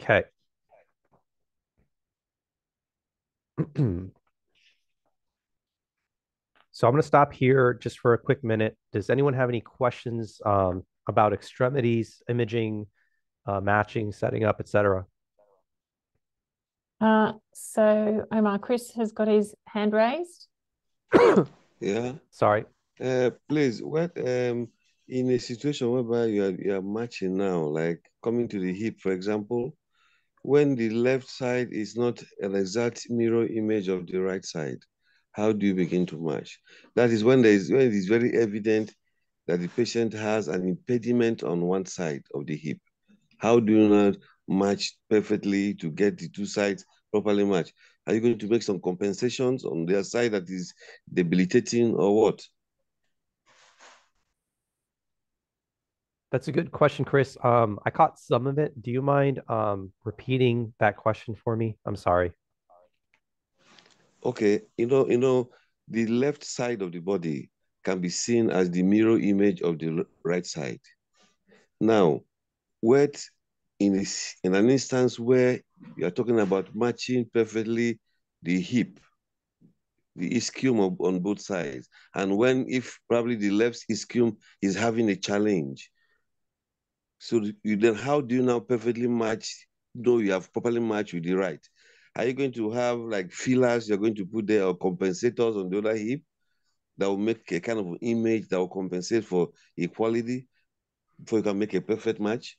Okay. So I'm going to stop here just for a quick minute. Does anyone have any questions um, about extremities, imaging, uh, matching, setting up, etc.? Uh, so Omar, Chris has got his hand raised. Yeah. Sorry. Uh, please, what um in a situation whereby you are you are matching now, like coming to the hip, for example, when the left side is not an exact mirror image of the right side, how do you begin to match? That is when there is when it is very evident that the patient has an impediment on one side of the hip. How do you not match perfectly to get the two sides properly matched? Are you going to make some compensations on their side that is debilitating or what? That's a good question, Chris. Um, I caught some of it. Do you mind um, repeating that question for me? I'm sorry. Okay, you know, you know, the left side of the body can be seen as the mirror image of the right side. Now, what in this in an instance where you are talking about matching perfectly the hip, the ischium on both sides, and when if probably the left ischium is having a challenge, so you then how do you now perfectly match, though you have properly matched with the right? Are you going to have like fillers you're going to put there or compensators on the other hip that will make a kind of image that will compensate for equality before you can make a perfect match?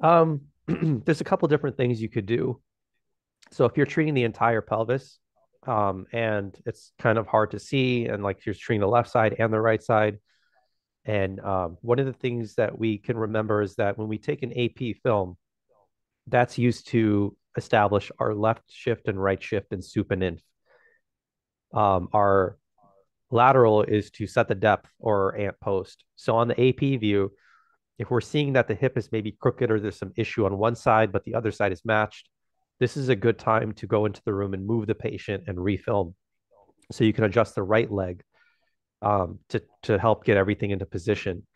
Um, there's a couple different things you could do. So if you're treating the entire pelvis, um, and it's kind of hard to see, and like you're treating the left side and the right side, and um, one of the things that we can remember is that when we take an AP film, that's used to establish our left shift and right shift in supine. Um, our lateral is to set the depth or ant post. So on the AP view, if we're seeing that the hip is maybe crooked or there's some issue on one side, but the other side is matched, this is a good time to go into the room and move the patient and refilm. So you can adjust the right leg um, to, to help get everything into position.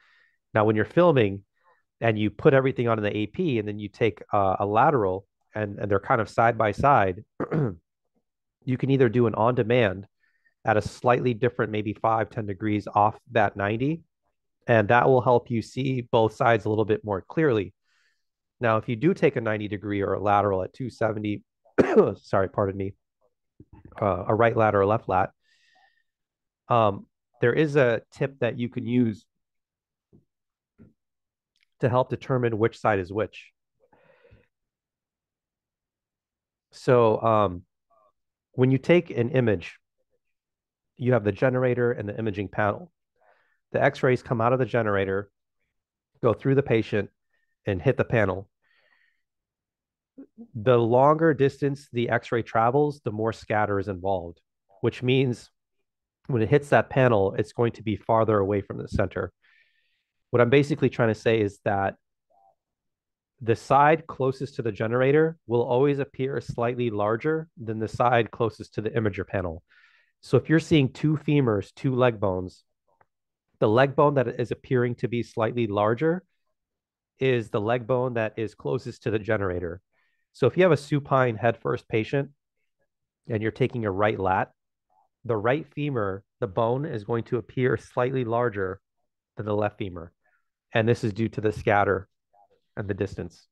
Now, when you're filming, and you put everything on the AP and then you take uh, a lateral and, and they're kind of side by side, you can either do an on demand at a slightly different, maybe five ten degrees off that 90. And that will help you see both sides a little bit more clearly. Now, if you do take a 90 degree or a lateral at 270, sorry, pardon me, uh, a right lat or a left lat, um, there is a tip that you can use to help determine which side is which. So um, when you take an image, you have the generator and the imaging panel. The x-rays come out of the generator, go through the patient, and hit the panel. The longer distance the x-ray travels, the more scatter is involved, which means when it hits that panel, it's going to be farther away from the center. What I'm basically trying to say is that the side closest to the generator will always appear slightly larger than the side closest to the imager panel. So if you're seeing two femurs, two leg bones, the leg bone that is appearing to be slightly larger is the leg bone that is closest to the generator. So if you have a supine head first patient and you're taking a right lat, the right femur, the bone is going to appear slightly larger than the left femur and this is due to the scatter and the distance.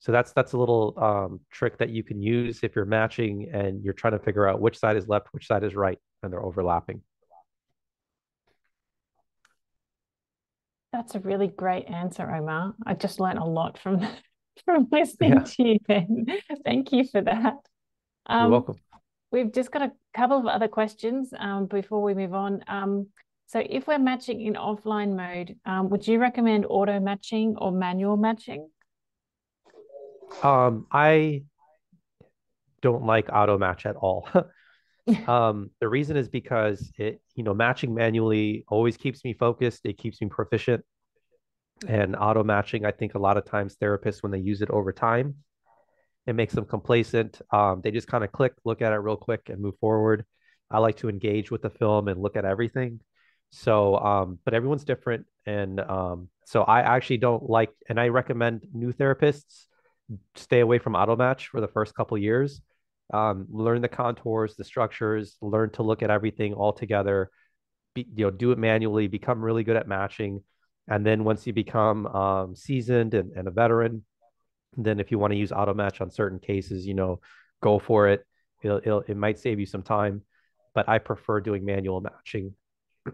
So that's that's a little um, trick that you can use if you're matching and you're trying to figure out which side is left, which side is right, and they're overlapping. That's a really great answer, Omar. I just learned a lot from from listening yeah. to you. Then, thank you for that. Um, You're welcome. We've just got a couple of other questions um, before we move on. Um, so if we're matching in offline mode, um, would you recommend auto matching or manual matching? Um, I don't like auto match at all. um, the reason is because it, you know, matching manually always keeps me focused. It keeps me proficient. And auto matching, I think a lot of times therapists, when they use it over time, it makes them complacent. Um, they just kind of click, look at it real quick, and move forward. I like to engage with the film and look at everything. So, um, but everyone's different. And um, so I actually don't like, and I recommend new therapists stay away from auto match for the first couple years. Um, learn the contours, the structures, learn to look at everything all together. Be, you know, do it manually, become really good at matching. And then once you become um, seasoned and, and a veteran, then if you want to use auto match on certain cases, you know, go for it. It'll, it'll, it might save you some time, but I prefer doing manual matching.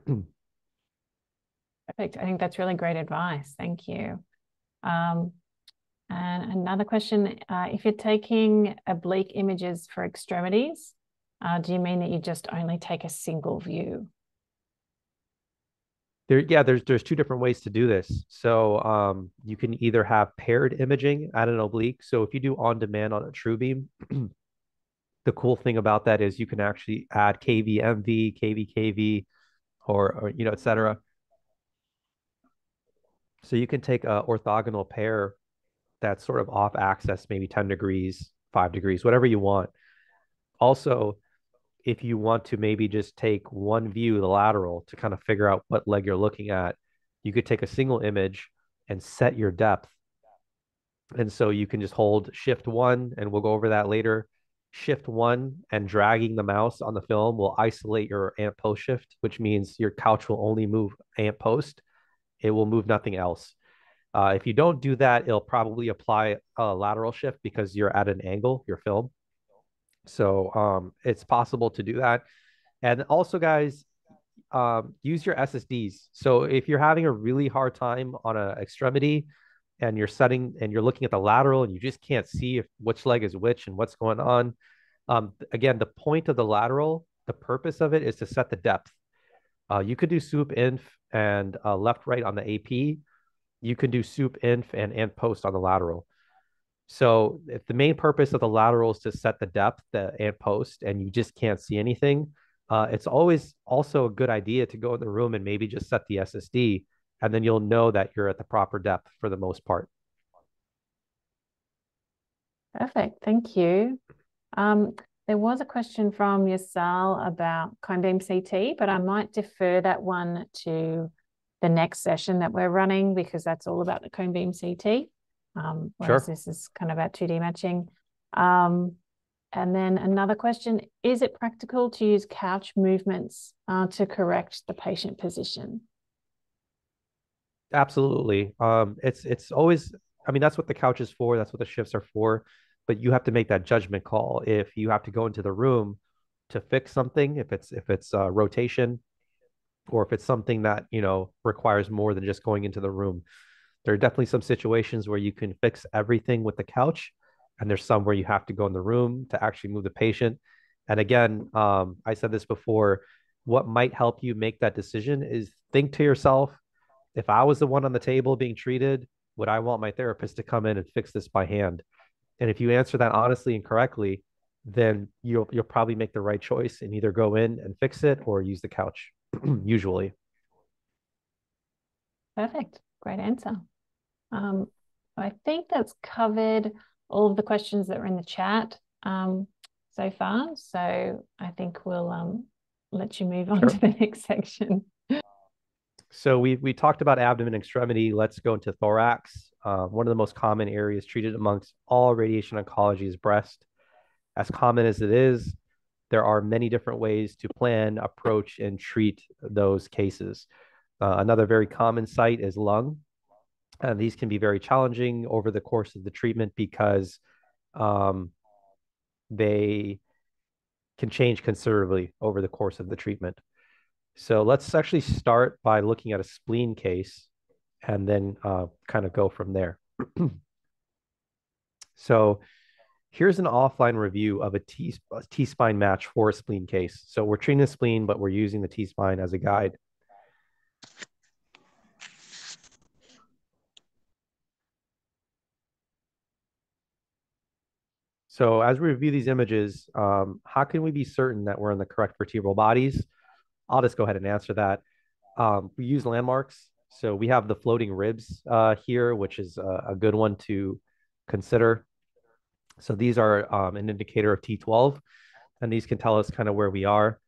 Perfect. I think that's really great advice. Thank you. Um, and another question, uh, if you're taking oblique images for extremities, uh, do you mean that you just only take a single view? There, yeah, there's there's two different ways to do this. So um, you can either have paired imaging at an oblique. So if you do on demand on a TrueBeam, the cool thing about that is you can actually add KV MV, KV KV, or, or you know, etc. So you can take a orthogonal pair that's sort of off axis, maybe 10 degrees, five degrees, whatever you want. Also, if you want to maybe just take one view, the lateral, to kind of figure out what leg you're looking at, you could take a single image and set your depth. And so you can just hold shift one, and we'll go over that later. Shift one and dragging the mouse on the film will isolate your ant post shift, which means your couch will only move ant post. It will move nothing else. Uh, if you don't do that, it'll probably apply a lateral shift because you're at an angle, your film. So um, it's possible to do that. And also, guys, um, use your SSDs. So if you're having a really hard time on an extremity and you're setting and you're looking at the lateral and you just can't see if which leg is which and what's going on, um, again, the point of the lateral, the purpose of it is to set the depth. Uh, you could do sup inf and uh, left right on the AP. You can do sup inf and ant post on the lateral. So if the main purpose of the lateral is to set the depth, the ant post, and you just can't see anything, uh, it's always also a good idea to go in the room and maybe just set the SSD, and then you'll know that you're at the proper depth for the most part. Perfect. Thank you. Um, there was a question from Yasal about cone CT, but I might defer that one to the next session that we're running because that's all about the cone beam CT um, whereas sure. this is kind of about 2D matching. Um, and then another question, is it practical to use couch movements uh, to correct the patient position? Absolutely. Um, it's it's always, I mean, that's what the couch is for. That's what the shifts are for. But you have to make that judgment call. If you have to go into the room to fix something, if it's if it's uh, rotation, or if it's something that you know requires more than just going into the room, there are definitely some situations where you can fix everything with the couch, and there's some where you have to go in the room to actually move the patient. And again, um, I said this before. What might help you make that decision is think to yourself, if I was the one on the table being treated, would I want my therapist to come in and fix this by hand? And if you answer that honestly and correctly, then you'll you'll probably make the right choice and either go in and fix it or use the couch. usually. Perfect. Great answer. Um, I think that's covered all of the questions that were in the chat um, so far. So I think we'll um, let you move on sure. to the next section. So we we talked about abdomen and extremity. Let's go into thorax. Uh, one of the most common areas treated amongst all radiation oncology is breast. As common as it is, there are many different ways to plan, approach, and treat those cases. Uh, another very common site is lung. And these can be very challenging over the course of the treatment because um, they can change considerably over the course of the treatment. So let's actually start by looking at a spleen case and then uh, kind of go from there. so here's an offline review of a T, T-spine match for a spleen case. So we're treating the spleen, but we're using the T-spine as a guide. So as we review these images, um, how can we be certain that we're in the correct vertebral bodies? I'll just go ahead and answer that. Um, we use landmarks. So we have the floating ribs uh, here, which is a, a, good one to consider. So these are um, an indicator of T12, and these can tell us kind of where we are.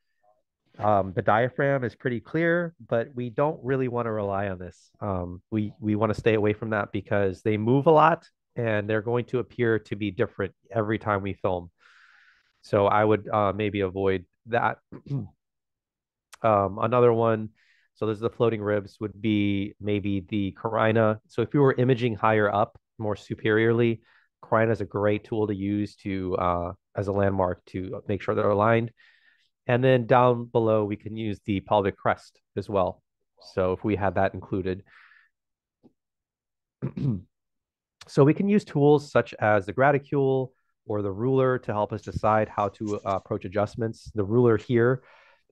Um, the diaphragm is pretty clear, but we don't really want to rely on this. Um, we we want to stay away from that because they move a lot and they're going to appear to be different every time we film. So I would uh, maybe avoid that. um, another one, so there's the floating ribs would be maybe the carina. So if you were imaging higher up, more superiorly, carina is a great tool to use to uh, as a landmark to make sure they're aligned. And then down below, we can use the pelvic crest as well. So if we had that included. so we can use tools such as the graticule or the ruler to help us decide how to uh, approach adjustments. The ruler here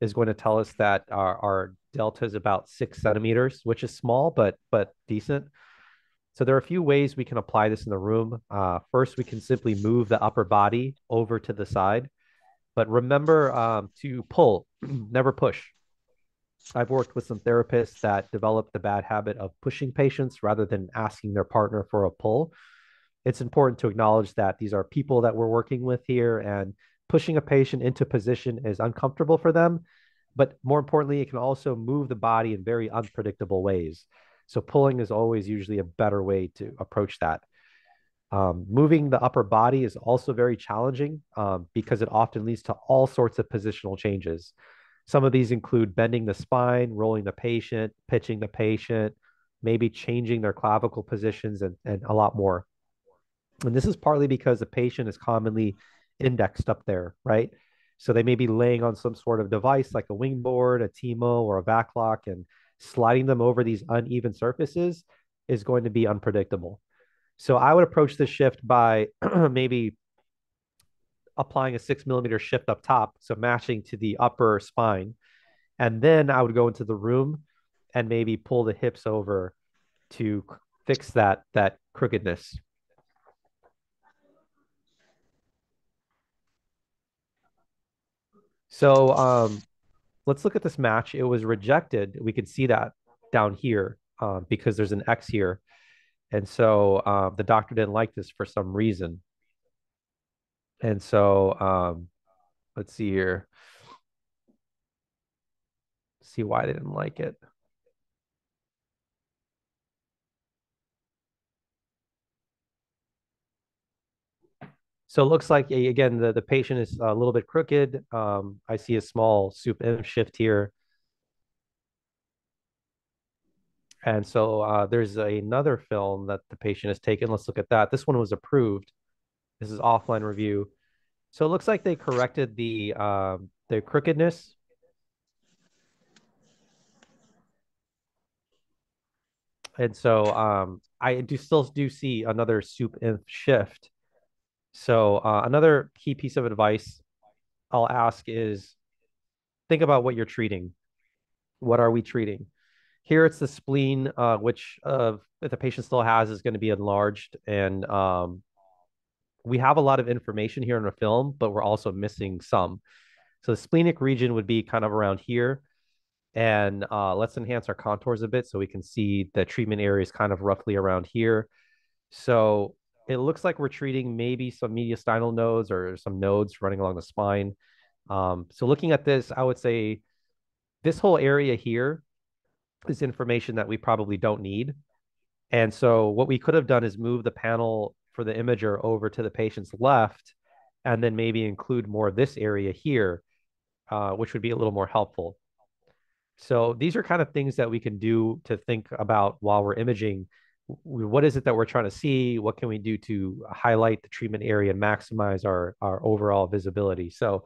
is going to tell us that our, our delta is about six centimeters, which is small, but but decent. So there are a few ways we can apply this in the room. Uh, first, we can simply move the upper body over to the side, but remember um, to pull, never push. I've worked with some therapists that develop the bad habit of pushing patients rather than asking their partner for a pull. It's important to acknowledge that these are people that we're working with here, and pushing a patient into position is uncomfortable for them. But more importantly, it can also move the body in very unpredictable ways. So pulling is always usually a better way to approach that. Um, moving the upper body is also very challenging um, because it often leads to all sorts of positional changes. Some of these include bending the spine, rolling the patient, pitching the patient, maybe changing their clavicle positions, and, and a lot more. And this is partly because the patient is commonly indexed up there, right? So they may be laying on some sort of device like a wingboard, a TIMO, or a Vac-Lok, and sliding them over these uneven surfaces is going to be unpredictable. So I would approach this shift by maybe applying a six millimeter shift up top, so matching to the upper spine. And then I would go into the room and maybe pull the hips over to fix that that crookedness. So um, let's look at this match. It was rejected. We could see that down here uh, because there's an X here. And so uh, the doctor didn't like this for some reason. And so um, let's see here. See why they didn't like it. So it looks like, again, the, the patient is a little bit crooked. Um, I see a small sup shift here. And so uh, there's another film that the patient has taken. Let's look at that. This one was approved. This is offline review. So it looks like they corrected the um, the crookedness. And so um, I do still do see another sup shift. So uh, another key piece of advice I'll ask is think about what you're treating. What are we treating? Here it's the spleen, uh, which uh, if the patient still has is going to be enlarged. And um, we have a lot of information here in the film, but we're also missing some. So the splenic region would be kind of around here. And uh, let's enhance our contours a bit so we can see the treatment area is kind of roughly around here. So it looks like we're treating maybe some mediastinal nodes or some nodes running along the spine. Um, so looking at this, I would say this whole area here is information that we probably don't need. And so what we could have done is move the panel for the imager over to the patient's left and then maybe include more of this area here, uh, which would be a little more helpful. So these are kind of things that we can do to think about while we're imaging what is it that we're trying to see? What can we do to highlight the treatment area and maximize our our overall visibility? So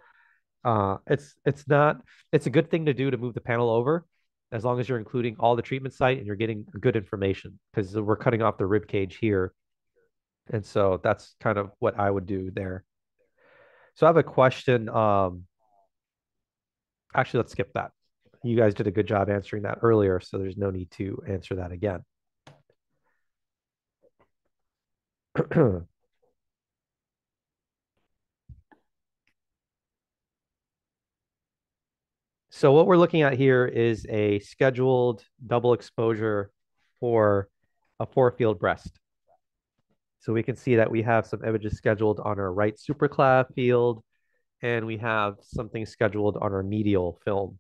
uh, it's it's not it's a good thing to do to move the panel over as long as you're including all the treatment site and you're getting good information because we're cutting off the rib cage here. And so that's kind of what I would do there. So I have a question. Um, actually, let's skip that. You guys did a good job answering that earlier, so there's no need to answer that again. so what we're looking at here is a scheduled double exposure for a four field breast. So we can see that we have some images scheduled on our right supraclav field, and we have something scheduled on our medial film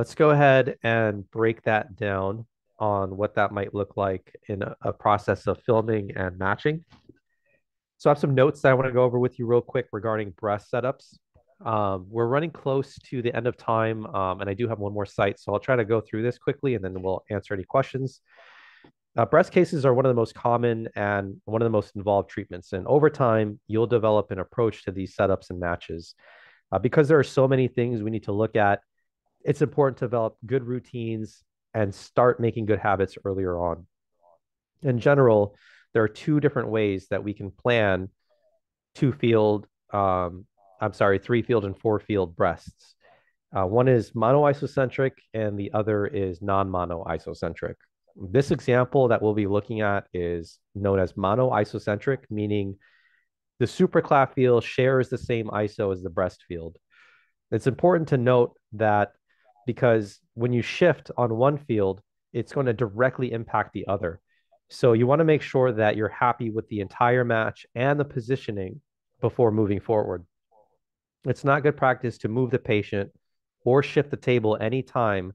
let's go ahead and break that down on what that might look like in a, a process of filming and matching. So I have some notes that I want to go over with you real quick regarding breast setups. Um, we're running close to the end of time, um, and I do have one more site, so I'll try to go through this quickly, and then we'll answer any questions. Uh, breast cases are one of the most common and one of the most involved treatments, and over time, you'll develop an approach to these setups and matches. Uh, because there are so many things we need to look at, it's important to develop good routines and start making good habits earlier on. In general, there are two different ways that we can plan two field, um, I'm sorry, three field and four field breasts. Uh, one is monoisocentric and the other is non-monoisocentric. This example that we'll be looking at is known as monoisocentric, meaning the supraclav field shares the same ISO as the breast field. It's important to note that because when you shift on one field, it's going to directly impact the other. So you want to make sure that you're happy with the entire match and the positioning before moving forward. It's not good practice to move the patient or shift the table anytime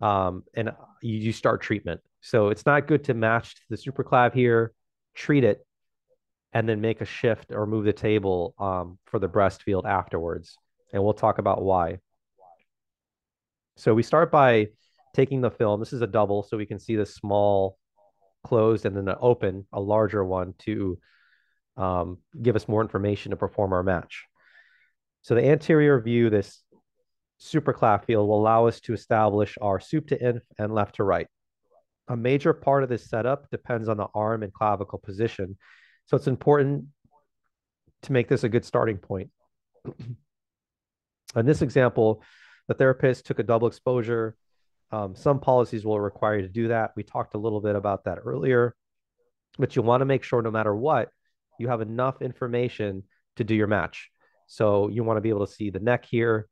um, and you, you start treatment. So it's not good to match the supraclav here, treat it, and then make a shift or move the table um, for the breast field afterwards. And we'll talk about why. So we start by taking the film. This is a double, so we can see the small closed and then an open, a larger one to um, give us more information to perform our match. So the anterior view, this supraclav field will allow us to establish our sup to inf and left to right. A major part of this setup depends on the arm and clavicle position. So it's important to make this a good starting point. In this example, the therapist took a double exposure. Um, some policies will require you to do that. We talked a little bit about that earlier, but you want to make sure no matter what, you have enough information to do your match. So you want to be able to see the neck here,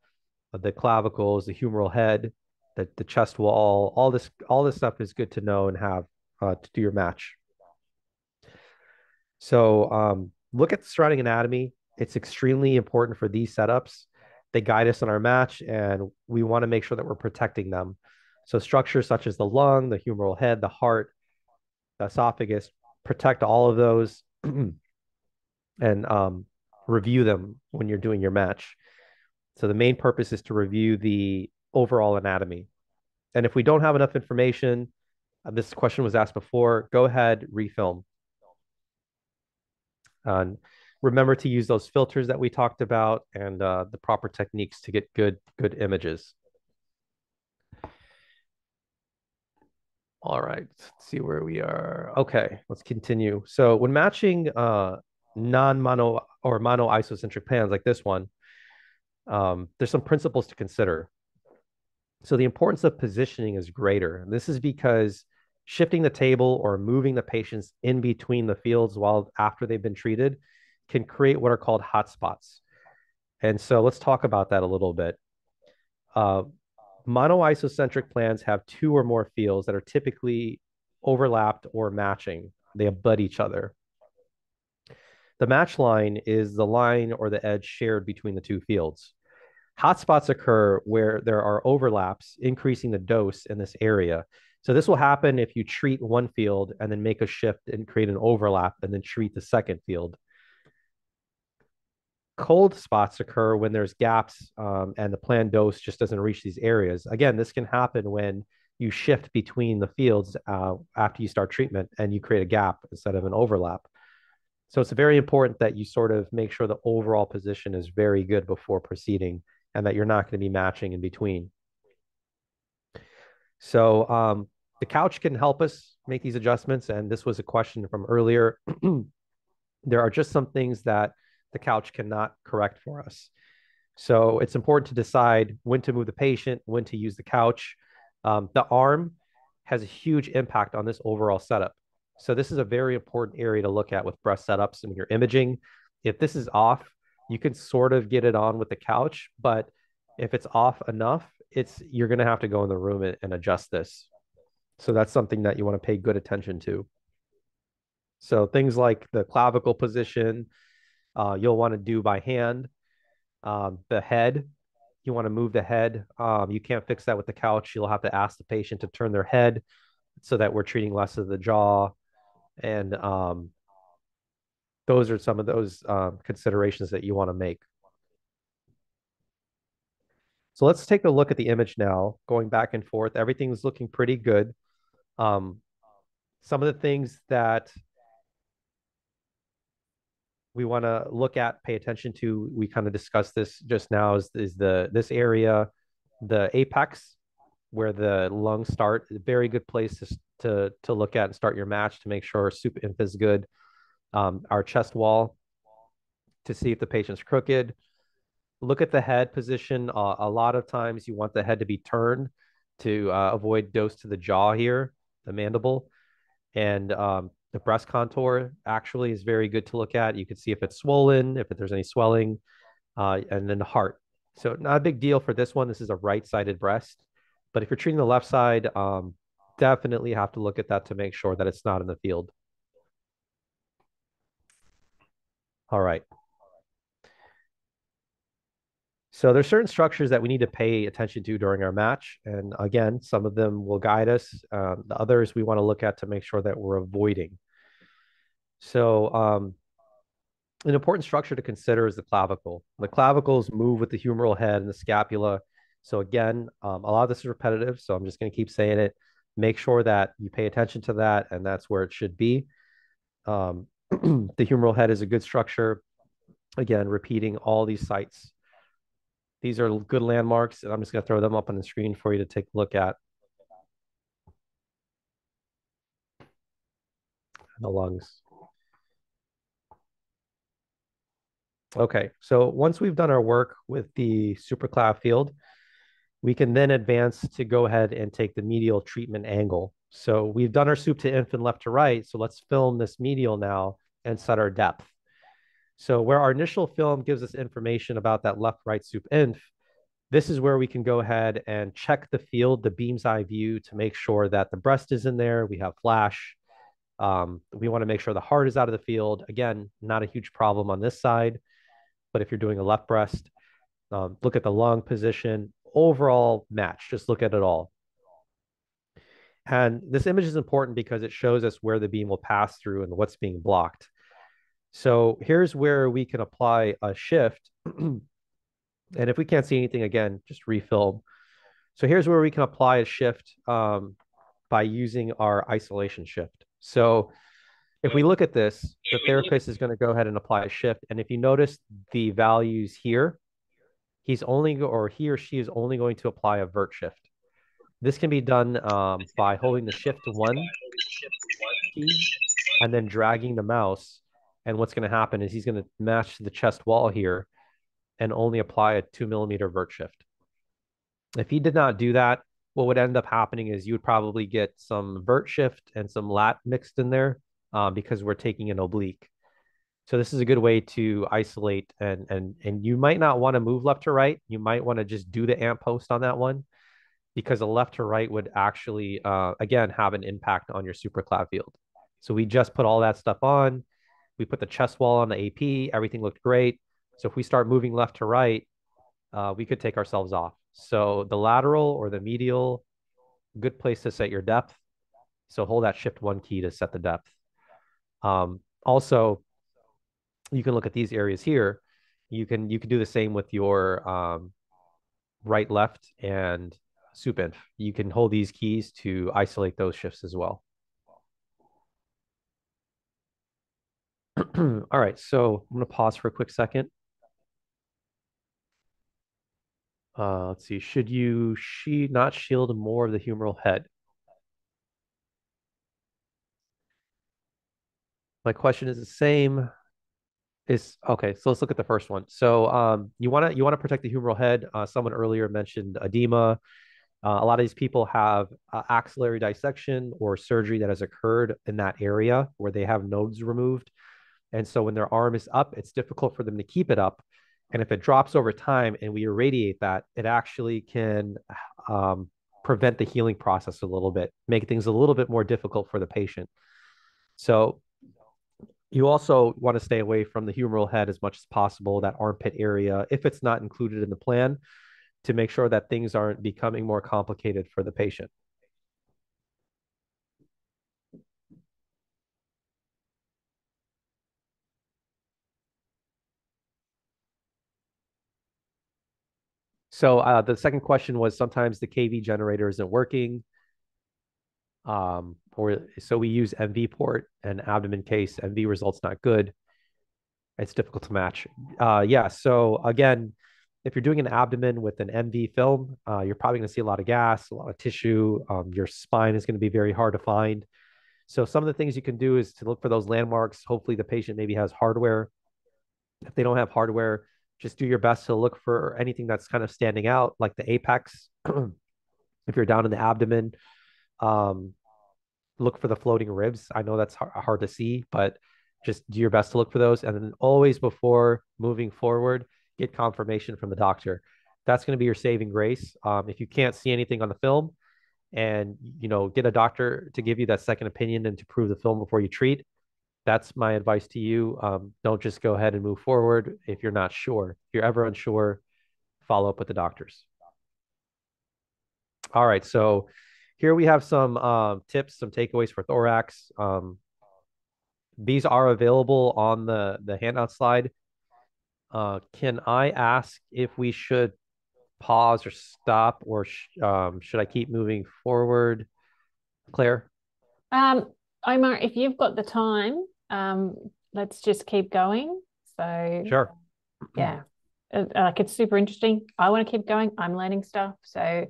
the clavicles, the humeral head, the, the chest wall, all this, all this stuff is good to know and have uh, to do your match. So um, look at the surrounding anatomy. It's extremely important for these setups they guide us in our match, and we want to make sure that we're protecting them. So structures such as the lung, the humeral head, the heart, the esophagus, protect all of those and um, review them when you're doing your match. So the main purpose is to review the overall anatomy. And if we don't have enough information, uh, this question was asked before, go ahead, refilm. And remember to use those filters that we talked about and uh, the proper techniques to get good good images. All right, let's see where we are. Okay, let's continue. So when matching uh, non-mono or mono isocentric pans like this one, um, there's some principles to consider. So the importance of positioning is greater. This is because shifting the table or moving the patients in between the fields while after they've been treated can create what are called hotspots. And so let's talk about that a little bit. Uh, monoisocentric plans have two or more fields that are typically overlapped or matching. They abut each other. The match line is the line or the edge shared between the two fields. Hotspots occur where there are overlaps, increasing the dose in this area. So this will happen if you treat one field and then make a shift and create an overlap and then treat the second field cold spots occur when there's gaps um, and the planned dose just doesn't reach these areas. Again, this can happen when you shift between the fields uh, after you start treatment and you create a gap instead of an overlap. So it's very important that you sort of make sure the overall position is very good before proceeding and that you're not going to be matching in between. So um, the couch can help us make these adjustments. And this was a question from earlier. there are just some things that the couch cannot correct for us. So it's important to decide when to move the patient, when to use the couch. Um, the arm has a huge impact on this overall setup. So this is a very important area to look at with breast setups and when you're imaging. If this is off, you can sort of get it on with the couch, but if it's off enough, it's you're going to have to go in the room and, and adjust this. So that's something that you want to pay good attention to. So things like the clavicle position, uh, you'll want to do by hand. Um, the head, you want to move the head. Um, you can't fix that with the couch. You'll have to ask the patient to turn their head so that we're treating less of the jaw. And um, those are some of those um, considerations that you want to make. So let's take a look at the image now, going back and forth. Everything's looking pretty good. Um, some of the things that we want to look at, pay attention to, we kind of discussed this just now, is, is the this area, the apex, where the lungs start. A very good place to, to, to look at and start your match to make sure sup inf is good. Um, our chest wall to see if the patient's crooked look at the head position. Uh, a lot of times you want the head to be turned to uh, avoid dose to the jaw here, the mandible. And um, the breast contour actually is very good to look at. You can see if it's swollen, if there's any swelling, uh, and then the heart. So not a big deal for this one. This is a right-sided breast. But if you're treating the left side, um, definitely have to look at that to make sure that it's not in the field. All right. So there's certain structures that we need to pay attention to during our match. And again, some of them will guide us. Um, the others we want to look at to make sure that we're avoiding. So um, an important structure to consider is the clavicle. The clavicles move with the humeral head and the scapula. So again, um, a lot of this is repetitive. So I'm just going to keep saying it. Make sure that you pay attention to that, and that's where it should be. Um, the humeral head is a good structure. Again, repeating all these sites these are good landmarks, and I'm just going to throw them up on the screen for you to take a look at. The lungs. Okay, so once we've done our work with the supraclav field, we can then advance to go ahead and take the medial treatment angle. So we've done our soup to infant left to right. So let's film this medial now and set our depth. So where our initial film gives us information about that left right sup inf, this is where we can go ahead and check the field, the beam's eye view to make sure that the breast is in there. We have flash. Um, we want to make sure the heart is out of the field. Again, not a huge problem on this side, but if you're doing a left breast, um, look at the lung position, overall match, just look at it all. And this image is important because it shows us where the beam will pass through and what's being blocked. So here's where we can apply a shift. and if we can't see anything again, just refilm. So here's where we can apply a shift um, by using our isolation shift. So if we look at this, the therapist is going to go ahead and apply a shift. And if you notice the values here, he's only, or he or she is only going to apply a vert shift. This can be done um, by holding the shift one key and then dragging the mouse and what's going to happen is he's going to match the chest wall here and only apply a two millimeter vert shift. If he did not do that, what would end up happening is you would probably get some vert shift and some lat mixed in there uh, because we're taking an oblique. So this is a good way to isolate and and and you might not want to move left to right. You might want to just do the ant post on that one because a left to right would actually uh, again have an impact on your supraclav field. So we just put all that stuff on we put the chest wall on the AP. Everything looked great. So if we start moving left to right, uh, we could take ourselves off. So the lateral or the medial, good place to set your depth. So hold that shift one key to set the depth. Um, also, you can look at these areas here. You can you can do the same with your um, right, left, and sup inf. You can hold these keys to isolate those shifts as well. All right, so I'm going to pause for a quick second. Uh, let's see. Should you she not shield more of the humeral head? My question is the same. Is okay. So let's look at the first one. So um, you want to you want to protect the humeral head. Uh, someone earlier mentioned edema. Uh, a lot of these people have uh, axillary dissection or surgery that has occurred in that area where they have nodes removed. And so when their arm is up, it's difficult for them to keep it up. And if it drops over time and we irradiate that, it actually can um, prevent the healing process a little bit, make things a little bit more difficult for the patient. So you also want to stay away from the humeral head as much as possible, that armpit area, if it's not included in the plan, to make sure that things aren't becoming more complicated for the patient. So uh, the second question was sometimes the KV generator isn't working. Um, or so we use MV port and abdomen case. MV results not good. It's difficult to match. Uh, yeah. So again, if you're doing an abdomen with an MV film, uh, you're probably going to see a lot of gas, a lot of tissue. Um, your spine is going to be very hard to find. So some of the things you can do is to look for those landmarks. Hopefully the patient maybe has hardware. If they don't have hardware, just do your best to look for anything that's kind of standing out, like the apex. if you're down in the abdomen, um, look for the floating ribs. I know that's hard to see, but just do your best to look for those. And then always before moving forward, get confirmation from the doctor. That's going to be your saving grace. Um, if you can't see anything on the film, and you know, get a doctor to give you that second opinion and to prove the film before you treat that's my advice to you. Um, don't just go ahead and move forward if you're not sure. If you're ever unsure, follow up with the doctors. All right, so here we have some um, tips, some takeaways for thorax. Um, these are available on the, the handout slide. Uh, can I ask if we should pause or stop, or sh um, should I keep moving forward? Claire? Um, Omar, if you've got the time, um, let's just keep going. So sure, yeah, uh, like it's super interesting. I want to keep going. I'm learning stuff. So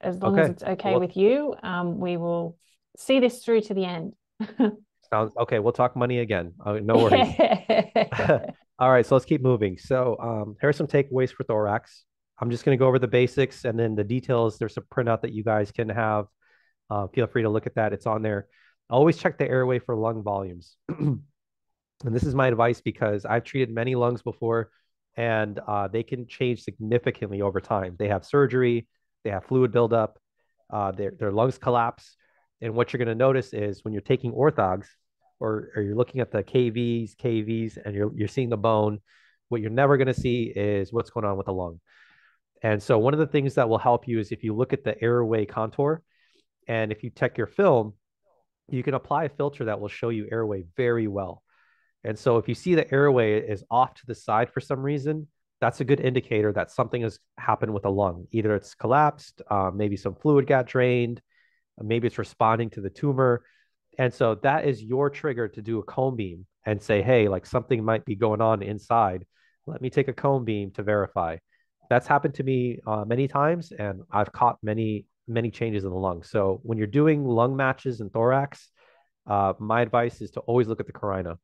as long okay. as it's okay well, with you, um, we will see this through to the end. Sounds okay. We'll talk money again. Uh, no worries. All right, so let's keep moving. So um, here are some takeaways for thorax. I'm just going to go over the basics and then the details. There's a printout that you guys can have. Uh, feel free to look at that. It's on there always check the airway for lung volumes. and this is my advice because I've treated many lungs before and uh, they can change significantly over time. They have surgery, they have fluid buildup, uh, their, their lungs collapse. And what you're going to notice is when you're taking orthogs or, or you're looking at the KVs, KVs, and you're, you're seeing the bone, what you're never going to see is what's going on with the lung. And so one of the things that will help you is if you look at the airway contour and if you check your film, you can apply a filter that will show you airway very well. And so if you see the airway is off to the side for some reason, that's a good indicator that something has happened with a lung. Either it's collapsed, uh, maybe some fluid got drained, maybe it's responding to the tumor. And so that is your trigger to do a cone beam and say, hey, like something might be going on inside. Let me take a cone beam to verify. That's happened to me uh, many times, and I've caught many many changes in the lung. So when you're doing lung matches and thorax, uh, my advice is to always look at the carina.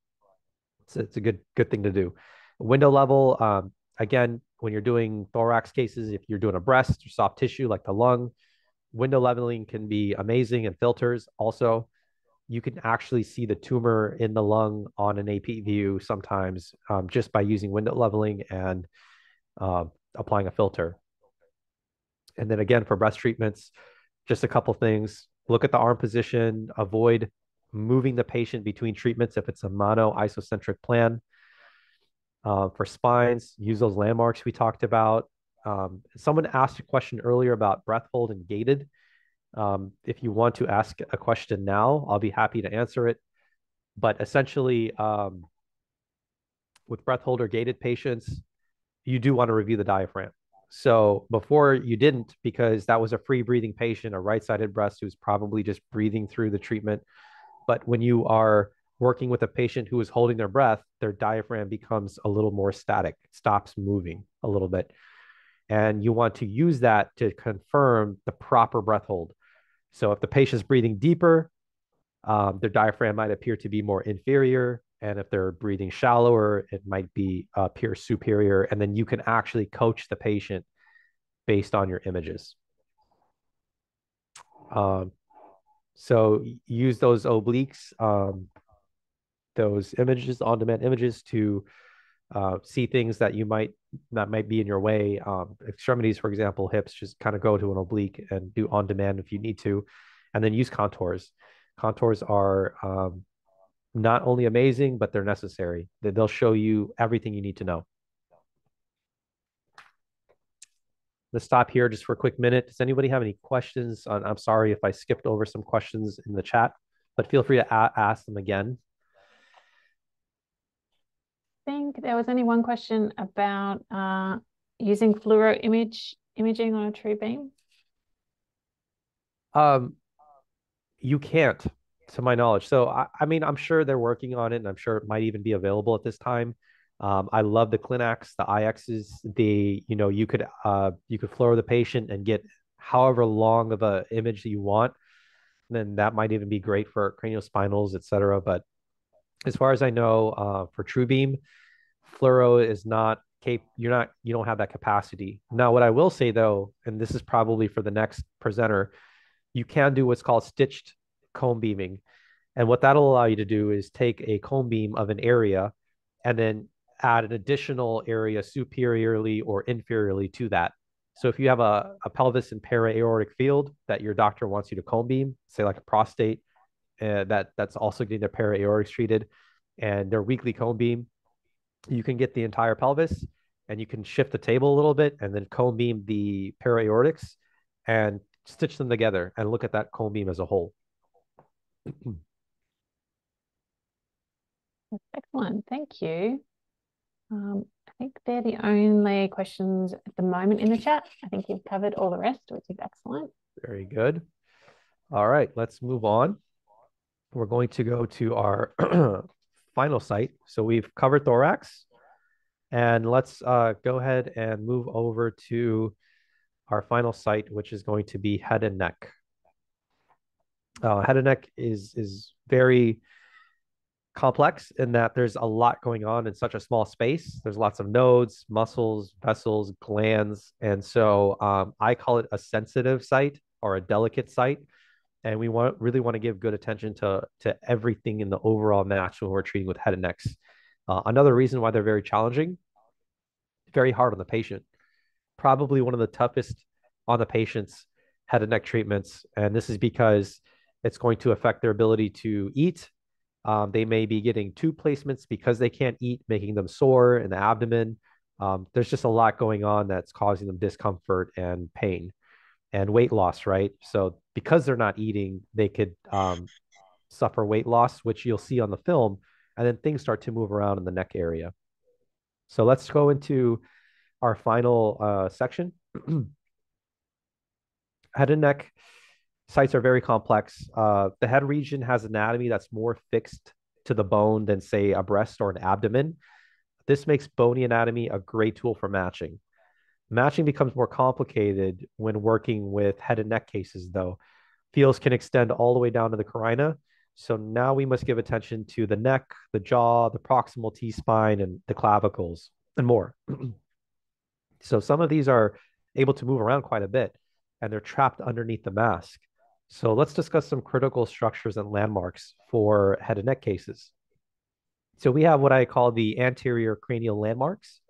It's, it's a good good thing to do. Window level, um, again, when you're doing thorax cases, if you're doing a breast or soft tissue like the lung, window leveling can be amazing and filters also. You can actually see the tumor in the lung on an AP view sometimes um, just by using window leveling and uh, applying a filter. And then again, for breast treatments, just a couple things. Look at the arm position, avoid moving the patient between treatments if it's a mono isocentric plan. Uh, for spines, use those landmarks we talked about. Um, someone asked a question earlier about breath hold and gated. Um, if you want to ask a question now, I'll be happy to answer it. But essentially, um, with breath hold or gated patients, you do want to review the diaphragm. So before you didn't, because that was a free breathing patient, a right sided breast who's probably just breathing through the treatment. But when you are working with a patient who is holding their breath, their diaphragm becomes a little more static, stops moving a little bit. And you want to use that to confirm the proper breath hold. So if the patient's breathing deeper, um, their diaphragm might appear to be more inferior. And if they're breathing shallower, it might be uh, appear superior. And then you can actually coach the patient based on your images. Um, so use those obliques, um, those images, on-demand images to uh, see things that you might that might be in your way. Um, extremities, for example, hips, just kind of go to an oblique and do on-demand if you need to, and then use contours. Contours are um, not only amazing, but they're necessary. They'll show you everything you need to know. Let's stop here just for a quick minute. Does anybody have any questions? On, I'm sorry if I skipped over some questions in the chat, but feel free to ask them again. I think there was only one question about uh, using fluoro image imaging on a TrueBeam. Um, you can't, to my knowledge. So I, I mean, I'm sure they're working on it, and I'm sure it might even be available at this time. Um, I love the Clinacs, the IXs. The you know you could uh you could fluoro the patient and get however long of a image that you want. Then that might even be great for craniospinals, etc. But as far as I know, uh, for TrueBeam, fluoro is not cap- you're not you don't have that capacity. Now, what I will say though, and this is probably for the next presenter, you can do what's called stitched cone beaming. And what that'll allow you to do is take a cone beam of an area and then add an additional area superiorly or inferiorly to that. So if you have a, a pelvis and para aortic field that your doctor wants you to cone beam, say like a prostate, uh, that that's also getting their para aortic treated, and their weekly cone beam, you can get the entire pelvis and you can shift the table a little bit and then cone beam the para aortics and stitch them together and look at that cone beam as a whole. Excellent. Thank you. Um, I think they're the only questions at the moment in the chat. I think you've covered all the rest, which is excellent. Very good. All right, let's move on. We're going to go to our final site. So we've covered thorax, and let's uh, go ahead and move over to our final site, which is going to be head and neck. Uh, head and neck is is very complex in that there's a lot going on in such a small space. There's lots of nodes, muscles, vessels, glands. And so um, I call it a sensitive site or a delicate site. And we want really want to give good attention to, to everything in the overall match when we're treating with head and necks. Uh, another reason why they're very challenging, very hard on the patient. Probably one of the toughest on the patient's head and neck treatments. And this is because it's going to affect their ability to eat um, they may be getting tube placements because they can't eat, making them sore in the abdomen. Um, there's just a lot going on that's causing them discomfort and pain and weight loss, right? So because they're not eating, they could um, suffer weight loss, which you'll see on the film, and then things start to move around in the neck area. So let's go into our final uh, section. Head and neck sites are very complex. Uh, the head region has anatomy that's more fixed to the bone than, say, a breast or an abdomen. This makes bony anatomy a great tool for matching. Matching becomes more complicated when working with head and neck cases, though. Fields can extend all the way down to the carina. So now we must give attention to the neck, the jaw, the proximal T spine, and the clavicles, and more. so some of these are able to move around quite a bit, and they're trapped underneath the mask. So let's discuss some critical structures and landmarks for head and neck cases. So we have what I call the anterior cranial landmarks.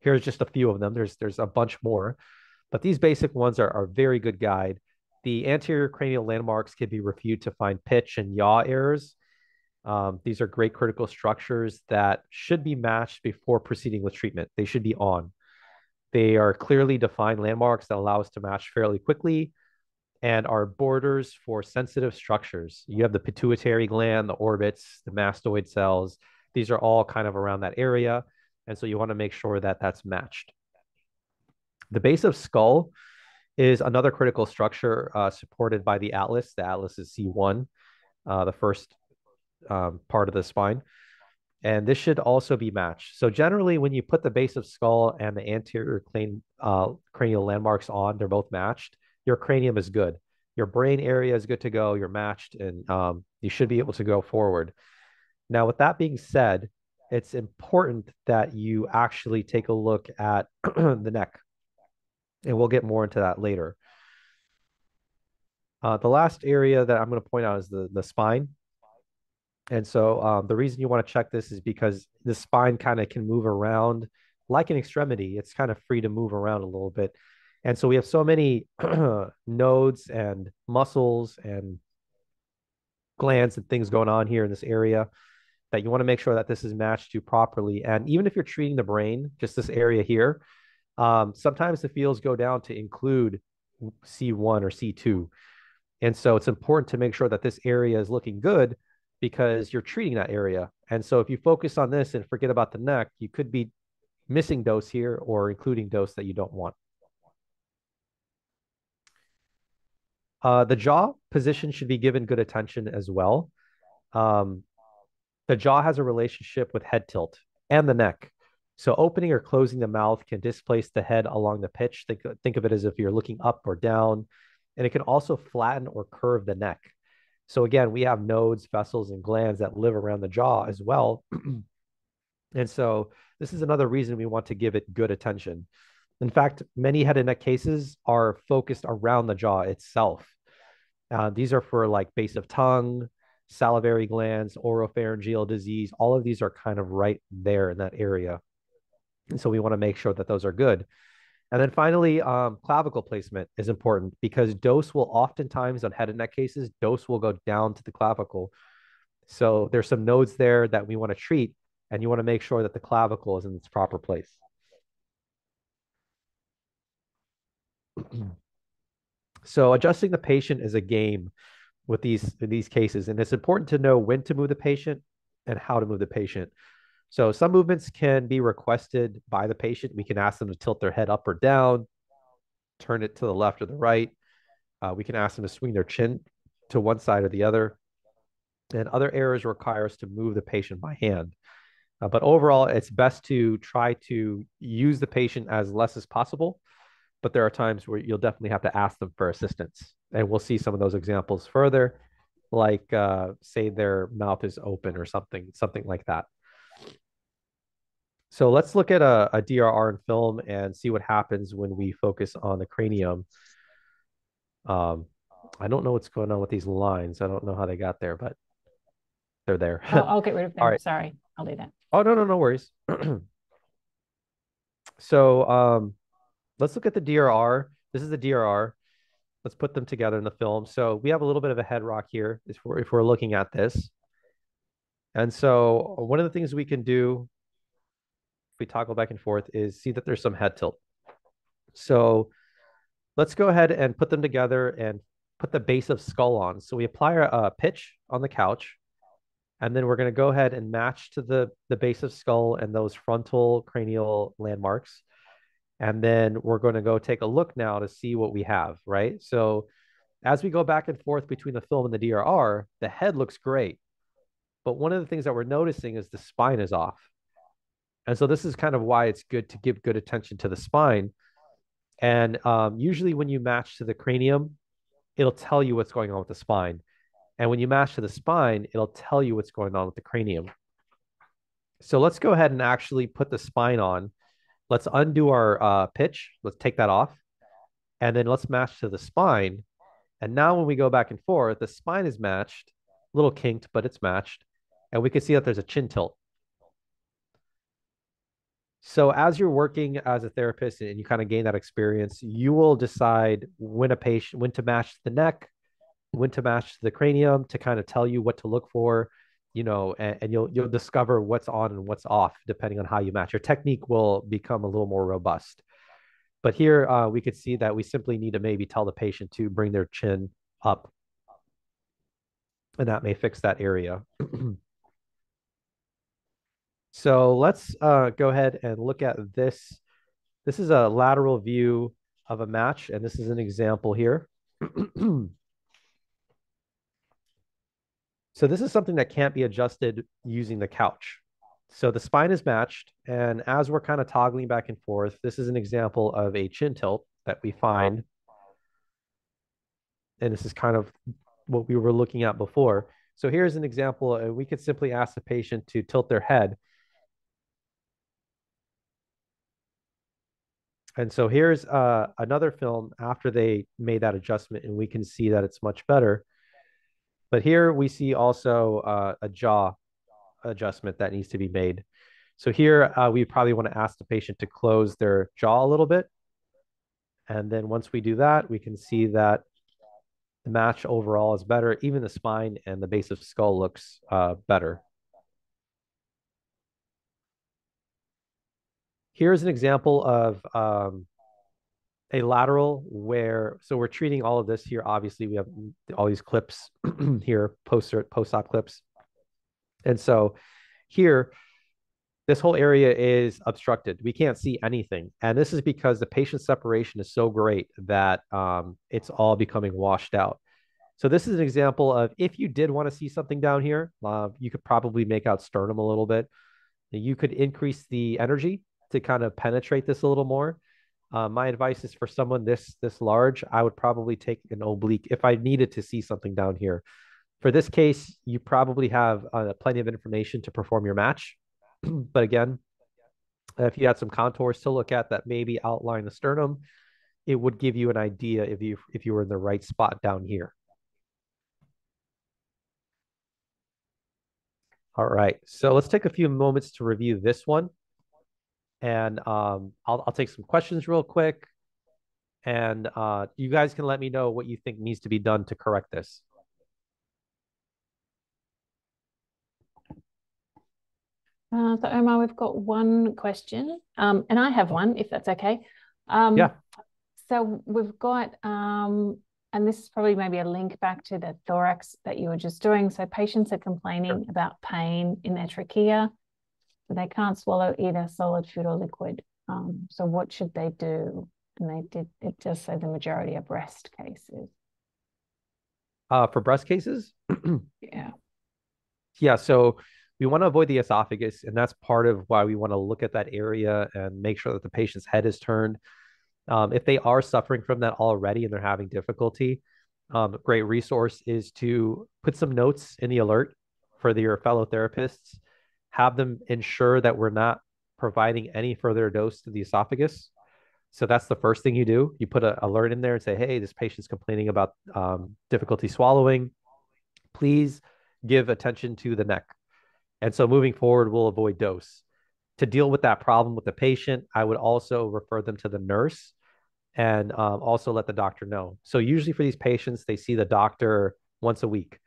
Here's just a few of them. There's there's a bunch more, but these basic ones are, are very good guide. The anterior cranial landmarks can be reviewed to find pitch and yaw errors. Um, these are great critical structures that should be matched before proceeding with treatment. They should be on. They are clearly defined landmarks that allow us to match fairly quickly and are borders for sensitive structures. You have the pituitary gland, the orbits, the mastoid cells. These are all kind of around that area. And so you want to make sure that that's matched. The base of skull is another critical structure uh, supported by the atlas. The atlas is C1, uh, the first um, part of the spine. And this should also be matched. So generally, when you put the base of skull and the anterior uh, cranial landmarks on, they're both matched your cranium is good. Your brain area is good to go. You're matched, and um, you should be able to go forward. Now, with that being said, it's important that you actually take a look at the neck, and we'll get more into that later. Uh, the last area that I'm going to point out is the, the spine. And so um, the reason you want to check this is because the spine kind of can move around like an extremity. It's kind of free to move around a little bit. And so we have so many nodes and muscles and glands and things going on here in this area that you want to make sure that this is matched to properly. And even if you're treating the brain, just this area here, Um, sometimes the fields go down to include C1 or C2. And so it's important to make sure that this area is looking good because you're treating that area. And so if you focus on this and forget about the neck, you could be missing dose here or including dose that you don't want. Uh, the jaw position should be given good attention as well. Um, the jaw has a relationship with head tilt and the neck. So opening or closing the mouth can displace the head along the pitch. Think, think of it as if you're looking up or down. And it can also flatten or curve the neck. So again, we have nodes, vessels, and glands that live around the jaw as well. and so this is another reason we want to give it good attention. In fact, many head and neck cases are focused around the jaw itself. Uh, these are for like base of tongue, salivary glands, oropharyngeal disease. All of these are kind of right there in that area. And so we want to make sure that those are good. And then finally, um, clavicle placement is important because dose will oftentimes on head and neck cases, dose will go down to the clavicle. So there's some nodes there that we want to treat, and you want to make sure that the clavicle is in its proper place. so adjusting the patient is a game with these in these cases, and it's important to know when to move the patient and how to move the patient. So some movements can be requested by the patient. We can ask them to tilt their head up or down, turn it to the left or the right. Uh, we can ask them to swing their chin to one side or the other. And other areas require us to move the patient by hand. Uh, but overall, it's best to try to use the patient as less as possible. But there are times where you'll definitely have to ask them for assistance. And we'll see some of those examples further, like uh, say their mouth is open or something, something like that. So let's look at a, a DRR in film and see what happens when we focus on the cranium. Um, I don't know what's going on with these lines. I don't know how they got there, but they're there. I'll, I'll get rid of them. All right. Sorry, I'll do that. Oh no, no, no worries. so um, let's look at the DRR. This is the DRR. Let's put them together in the film. So we have a little bit of a head rock here if we're, if we're looking at this. And so uh, one of the things we can do if we toggle back and forth is see that there's some head tilt. So let's go ahead and put them together and put the base of skull on. So we apply a pitch on the couch, and then we're going to go ahead and match to the, the base of skull and those frontal cranial landmarks. And then we're going to go take a look now to see what we have, right? So as we go back and forth between the film and the DRR, the head looks great. But one of the things that we're noticing is the spine is off. And so this is kind of why it's good to give good attention to the spine. And um, usually when you match to the cranium, it'll tell you what's going on with the spine. And when you match to the spine, it'll tell you what's going on with the cranium. So let's go ahead and actually put the spine on. Let's undo our uh, pitch. Let's take that off. And then let's match to the spine. And now when we go back and forth, the spine is matched, a little kinked, but it's matched. And we can see that there's a chin tilt. So as you're working as a therapist and you kind of gain that experience, you will decide when a patient when to match the neck, when to match the cranium to kind of tell you what to look for, you know, and, and you'll you'll discover what's on and what's off depending on how you match. Your technique will become a little more robust. But here uh, we could see that we simply need to maybe tell the patient to bring their chin up, and that may fix that area. So let's uh, go ahead and look at this. This is a lateral view of a match, and this is an example here. so this is something that can't be adjusted using the couch. So the spine is matched, and as we're kind of toggling back and forth, this is an example of a chin tilt that we find. And this is kind of what we were looking at before. So here's an example. Uh, we could simply ask the patient to tilt their head And so here's uh, another film after they made that adjustment, and we can see that it's much better. But here we see also uh, a jaw adjustment that needs to be made. So here uh, we probably want to ask the patient to close their jaw a little bit. And then once we do that, we can see that the match overall is better. Even the spine and the base of skull looks uh, better. here's an example of um, a lateral where, so we're treating all of this here. Obviously, we have all these clips here, post post-op clips. And so here, this whole area is obstructed. We can't see anything. And this is because the patient separation is so great that um, it's all becoming washed out. So this is an example of if you did want to see something down here, uh, you could probably make out sternum a little bit. You could increase the energy to kind of penetrate this a little more. Uh, my advice is for someone this this large, I would probably take an oblique if I needed to see something down here. For this case, you probably have uh, plenty of information to perform your match. but again, if you had some contours to look at that maybe outline the sternum, it would give you an idea if you if you were in the right spot down here. All right, so let's take a few moments to review this one. And um, I'll, I'll take some questions real quick. And uh, you guys can let me know what you think needs to be done to correct this. Uh, so Omar, we've got one question, um, and I have one, if that's okay. Um, yeah. So we've got, um, and this is probably maybe a link back to the thorax that you were just doing. So patients are complaining sure. about pain in their trachea. They can't swallow either solid food or liquid. Um, so what should they do? And they did, it does say the majority are breast cases. Uh, for breast cases? yeah. Yeah. So we want to avoid the esophagus, and that's part of why we want to look at that area and make sure that the patient's head is turned. Um, if they are suffering from that already and they're having difficulty, um, great resource is to put some notes in the alert for your fellow therapists. Have them ensure that we're not providing any further dose to the esophagus. So that's the first thing you do. You put an alert in there and say, "Hey, this patient's complaining about um, difficulty swallowing. Please give attention to the neck." And so moving forward, we'll avoid dose. To deal with that problem with the patient, I would also refer them to the nurse and um, also let the doctor know. So usually for these patients, they see the doctor once a week.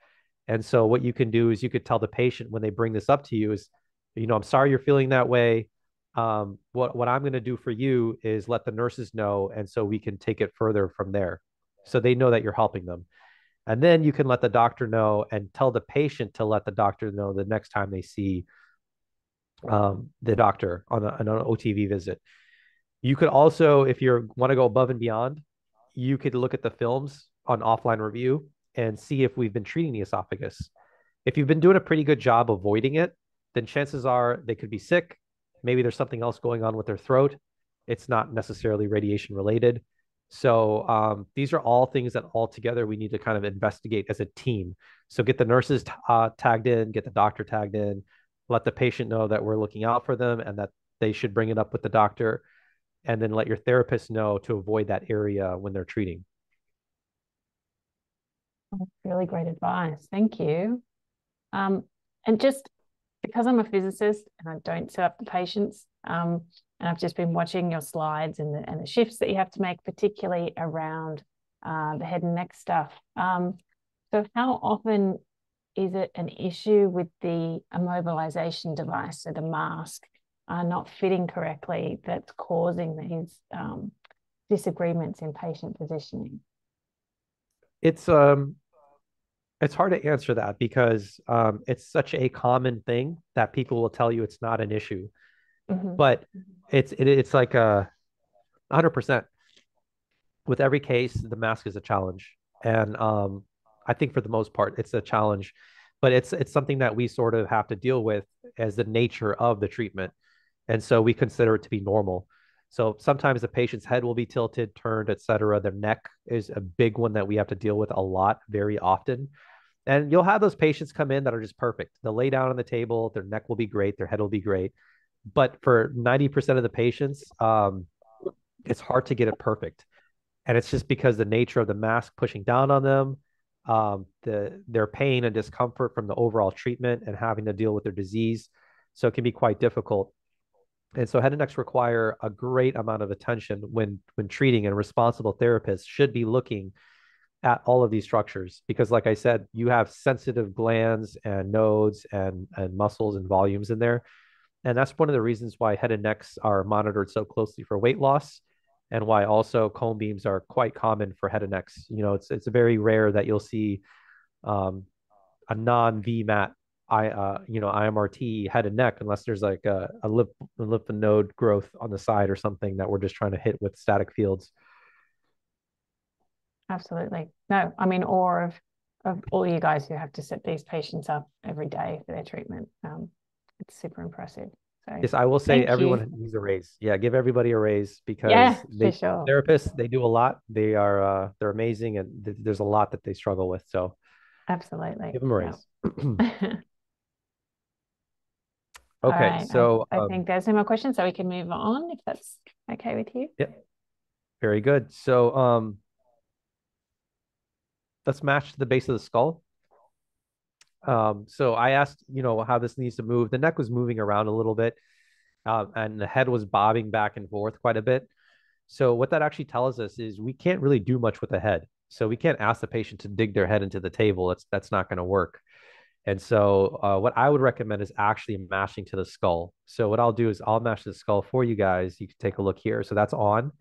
And so what you can do is you could tell the patient when they bring this up to you is, you know, I'm sorry you're feeling that way. Um, what what I'm going to do for you is let the nurses know, and so we can take it further from there. So they know that you're helping them. And then you can let the doctor know and tell the patient to let the doctor know the next time they see um, the doctor on, a, on an OTV visit. You could also, if you want to go above and beyond, you could look at the films on offline review and see if we've been treating the esophagus. If you've been doing a pretty good job avoiding it, then chances are they could be sick. Maybe there's something else going on with their throat. It's not necessarily radiation related. So um, these are all things that all together we need to kind of investigate as a team. So get the nurses uh, tagged in, get the doctor tagged in, let the patient know that we're looking out for them and that they should bring it up with the doctor, and then let your therapist know to avoid that area when they're treating. Really great advice. Thank you. Um, and just because I'm a physicist and I don't set up the patients, um, and I've just been watching your slides and the, and the shifts that you have to make, particularly around uh, the head and neck stuff. Um, so how often is it an issue with the immobilization device, so the mask, uh, not fitting correctly that's causing these um, disagreements in patient positioning? It's um, it's hard to answer that because um, it's such a common thing that people will tell you it's not an issue. Mm-hmm. But it's it, it's like a hundred percent. With every case, the mask is a challenge, and um, I think for the most part, it's a challenge. But it's it's something that we sort of have to deal with as the nature of the treatment, and so we consider it to be normal. So sometimes the patient's head will be tilted, turned, etc. Their neck is a big one that we have to deal with a lot, very often. And you'll have those patients come in that are just perfect. They'll lay down on the table, their neck will be great, their head will be great but for 90% of the patients, um, it's hard to get it perfect. And it's just because the nature of the mask pushing down on them, um, the their pain and discomfort from the overall treatment and having to deal with their disease. So it can be quite difficult. And so head and necks require a great amount of attention when when treating and responsible therapists should be looking at all of these structures because like I said, you have sensitive glands and nodes and and muscles and volumes in there And that's one of the reasons why head and necks are monitored so closely for weight loss and why also cone beams are quite common for head and necks. You know, it's it's very rare that you'll see um, a non VMAT I uh, you know IMRT head and neck unless there's like a, a lymph node growth on the side or something that we're just trying to hit with static fields. Absolutely. No, I mean, or of of all you guys who have to set these patients up every day for their treatment. Um, it's super impressive. So yes, I will say everyone you. needs a raise. Yeah, give everybody a raise because yeah, they, sure. therapists they do a lot. They are uh, they're amazing and th- there's a lot that they struggle with. So absolutely, give them a raise. Yeah. okay, right. so I, I um, think there's no more questions, so we can move on if that's okay with you. Yep. Very good. So um let's match to the base of the skull. Um, so I asked, you know, how this needs to move. The neck was moving around a little bit, uh, and the head was bobbing back and forth quite a bit. So what that actually tells us is we can't really do much with the head. So we can't ask the patient to dig their head into the table. That's that's not going to work. And so uh, what I would recommend is actually mashing to the skull. So what I'll do is I'll mash the skull for you guys. You can take a look here. So that's on.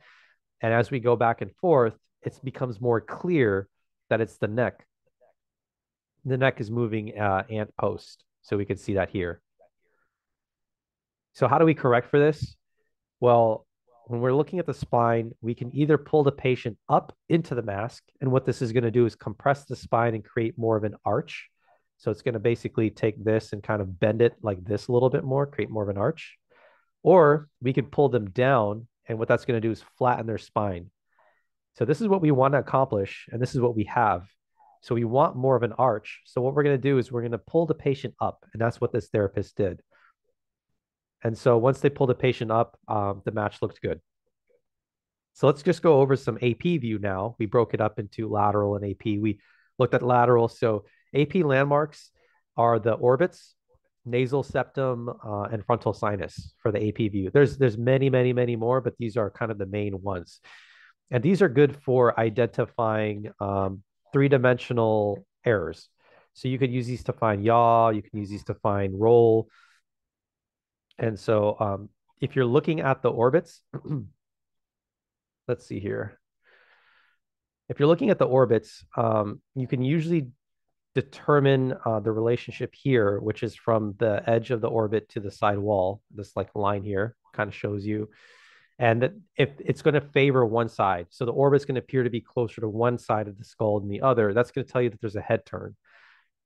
And as we go back and forth, it becomes more clear that it's the neck. The neck is moving uh, ant post. So we can see that here. So how do we correct for this? Well, when we're looking at the spine, we can either pull the patient up into the mask. And what this is going to do is compress the spine and create more of an arch. So it's going to basically take this and kind of bend it like this a little bit more, create more of an arch. Or we could pull them down. And what that's going to do is flatten their spine. So this is what we want to accomplish, and this is what we have. So we want more of an arch. So what we're going to do is we're going to pull the patient up, and that's what this therapist did. And so once they pulled the patient up, um, the match looked good. So let's just go over some AP view now. We broke it up into lateral and AP. We looked at lateral. So AP landmarks are the orbits, nasal septum, uh, and frontal sinus for the AP view. There's there's many, many, many more, but these are kind of the main ones. And these are good for identifying um, three-dimensional errors. So you could use these to find yaw, you can use these to find roll. And so um, if you're looking at the orbits, let's see here. If you're looking at the orbits, um, you can usually determine uh, the relationship here, which is from the edge of the orbit to the side wall. This like line here kind of shows you and if it's going to favor one side, so the orbit's going to appear to be closer to one side of the skull than the other, that's going to tell you that there's a head turn.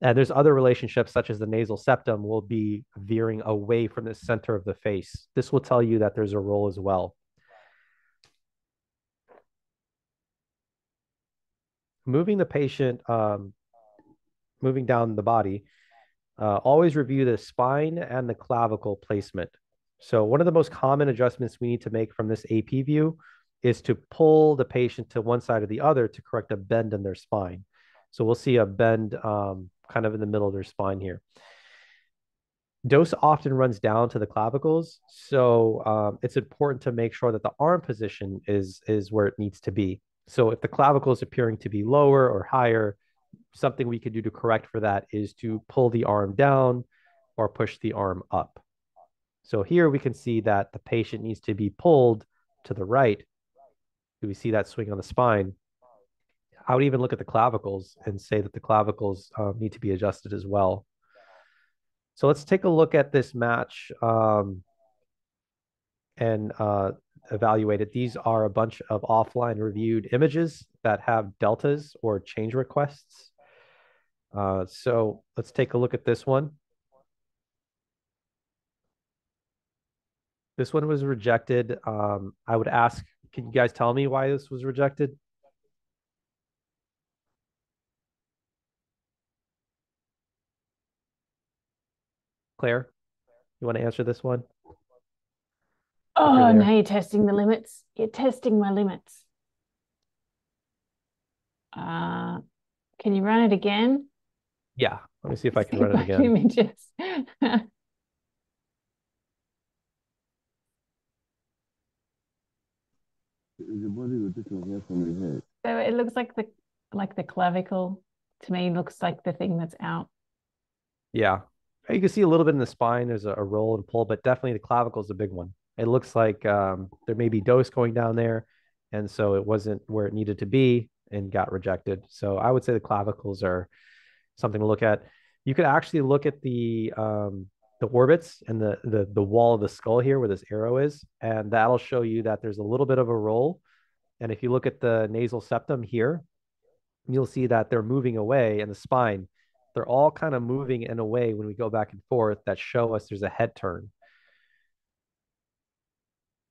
And there's other relationships, such as the nasal septum, will be veering away from the center of the face. This will tell you that there's a roll as well. Moving the patient, um, moving down the body, uh, always review the spine and the clavicle placement. So one of the most common adjustments we need to make from this AP view is to pull the patient to one side or the other to correct a bend in their spine. So we'll see a bend um, kind of in the middle of their spine here. Dose often runs down to the clavicles, so um, it's important to make sure that the arm position is is where it needs to be. So if the clavicle is appearing to be lower or higher, something we could do to correct for that is to pull the arm down or push the arm up. So here we can see that the patient needs to be pulled to the right. Do we see that swing on the spine? I would even look at the clavicles and say that the clavicles um, need to be adjusted as well. So let's take a look at this match um, and uh, evaluate it. These are a bunch of offline reviewed images that have deltas or change requests. Uh, so let's take a look at this one. This one was rejected. Um, I would ask, can you guys tell me why this was rejected? Claire, you want to answer this one? Oh, now you're testing the limits. You're testing my limits. Uh, can you run it again? Yeah, let me see if I can run it again. Images. The body rotation here from the head. So it looks like the like the clavicle to me looks like the thing that's out. Yeah. You can see a little bit in the spine. There's a, a roll and pull, but definitely the clavicle is a big one. It looks like um, there may be dose going down there, and so it wasn't where it needed to be and got rejected. So I would say the clavicles are something to look at. You could actually look at the um, the orbits and the, the the wall of the skull here where this arrow is, and that'll show you that there's a little bit of a roll. And if you look at the nasal septum here, you'll see that they're moving away and the spine. They're all kind of moving in a way when we go back and forth that show us there's a head turn.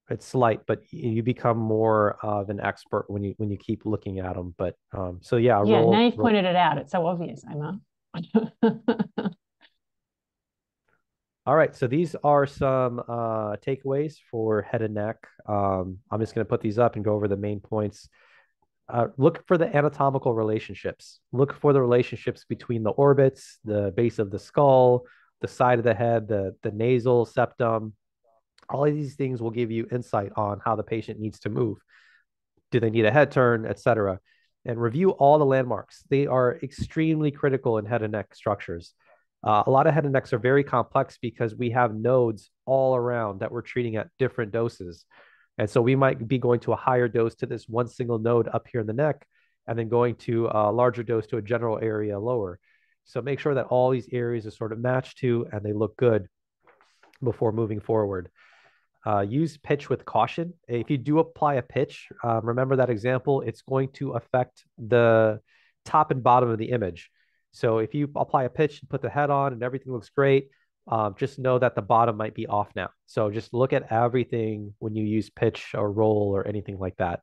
It's slight, but you become more of an expert when you when you keep looking at them. But um, so yeah, yeah. Roll, now you've roll. pointed it out. It's so obvious, Emma. All right, so these are some uh, takeaways for head and neck. Um, I'm just going to put these up and go over the main points. Uh, look for the anatomical relationships. Look for the relationships between the orbits, the base of the skull, the side of the head, the, the nasal septum. All of these things will give you insight on how the patient needs to move. Do they need a head turn, etc. And review all the landmarks. They are extremely critical in head and neck structures. Uh, a lot of head and necks are very complex because we have nodes all around that we're treating at different doses. And so we might be going to a higher dose to this one single node up here in the neck, and then going to a larger dose to a general area lower. So make sure that all these areas are sort of matched to and they look good before moving forward. Uh, use pitch with caution. If you do apply a pitch, um, remember that example, it's going to affect the top and bottom of the image. So if you apply a pitch and put the head on and everything looks great, um, just know that the bottom might be off now. So just look at everything when you use pitch or roll or anything like that.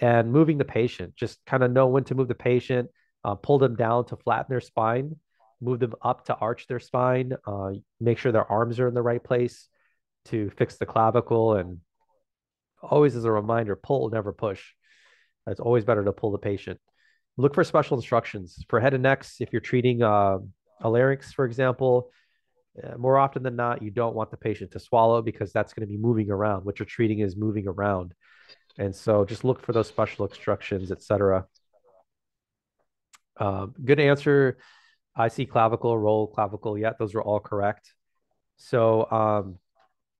And moving the patient, just kind of know when to move the patient, uh, pull them down to flatten their spine, move them up to arch their spine, uh, make sure their arms are in the right place to fix the clavicle. And always as a reminder, pull, never push. It's always better to pull the patient look for special instructions for head and necks. If you're treating uh, a larynx, for example, uh, more often than not, you don't want the patient to swallow because that's going to be moving around. What you're treating is moving around. And so just look for those special instructions, etc. Um, good answer. I see clavicle, roll, clavicle. Yeah, those are all correct. So um,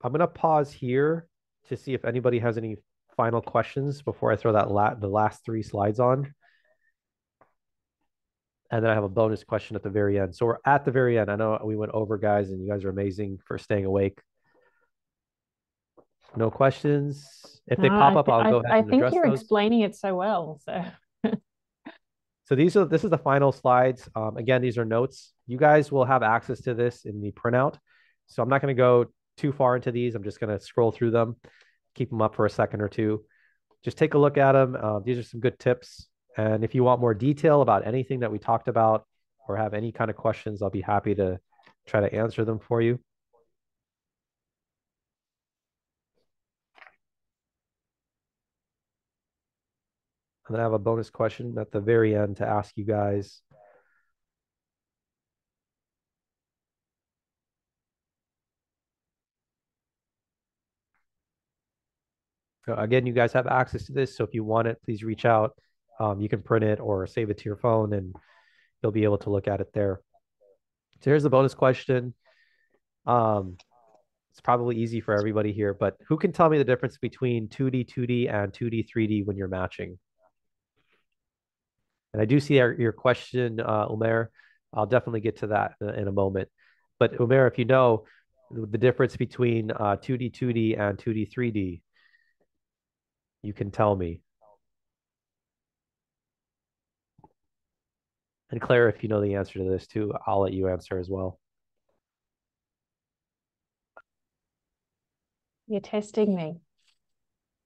I'm going to pause here to see if anybody has any final questions before I throw that la- the last three slides on. And then I have a bonus question at the very end. So we're at the very end. I know we went over, guys, and you guys are amazing for staying awake. No questions. If they no, pop up, I'll go ahead. I and think you're those. explaining it so well. So. so these are this is the final slides. Um, again, these are notes. You guys will have access to this in the printout. So I'm not going to go too far into these. I'm just going to scroll through them, keep them up for a second or two. Just take a look at them. Uh, these are some good tips. And if you want more detail about anything that we talked about or have any kind of questions, I'll be happy to try to answer them for you. And then I have a bonus question at the very end to ask you guys. So again, you guys have access to this. So if you want it, please reach out. Um, you can print it or save it to your phone and you'll be able to look at it there. So here's the bonus question. Um, it's probably easy for everybody here, but who can tell me the difference between 2D, 2D, and 2D, 3D when you're matching? And I do see our, your question, uh, Umer. I'll definitely get to that in a moment. But Umer, if you know the difference between uh, 2D, 2D, and 2D, 3D, you can tell me. And Claire, if you know the answer to this too, I'll let you answer as well. You're testing me.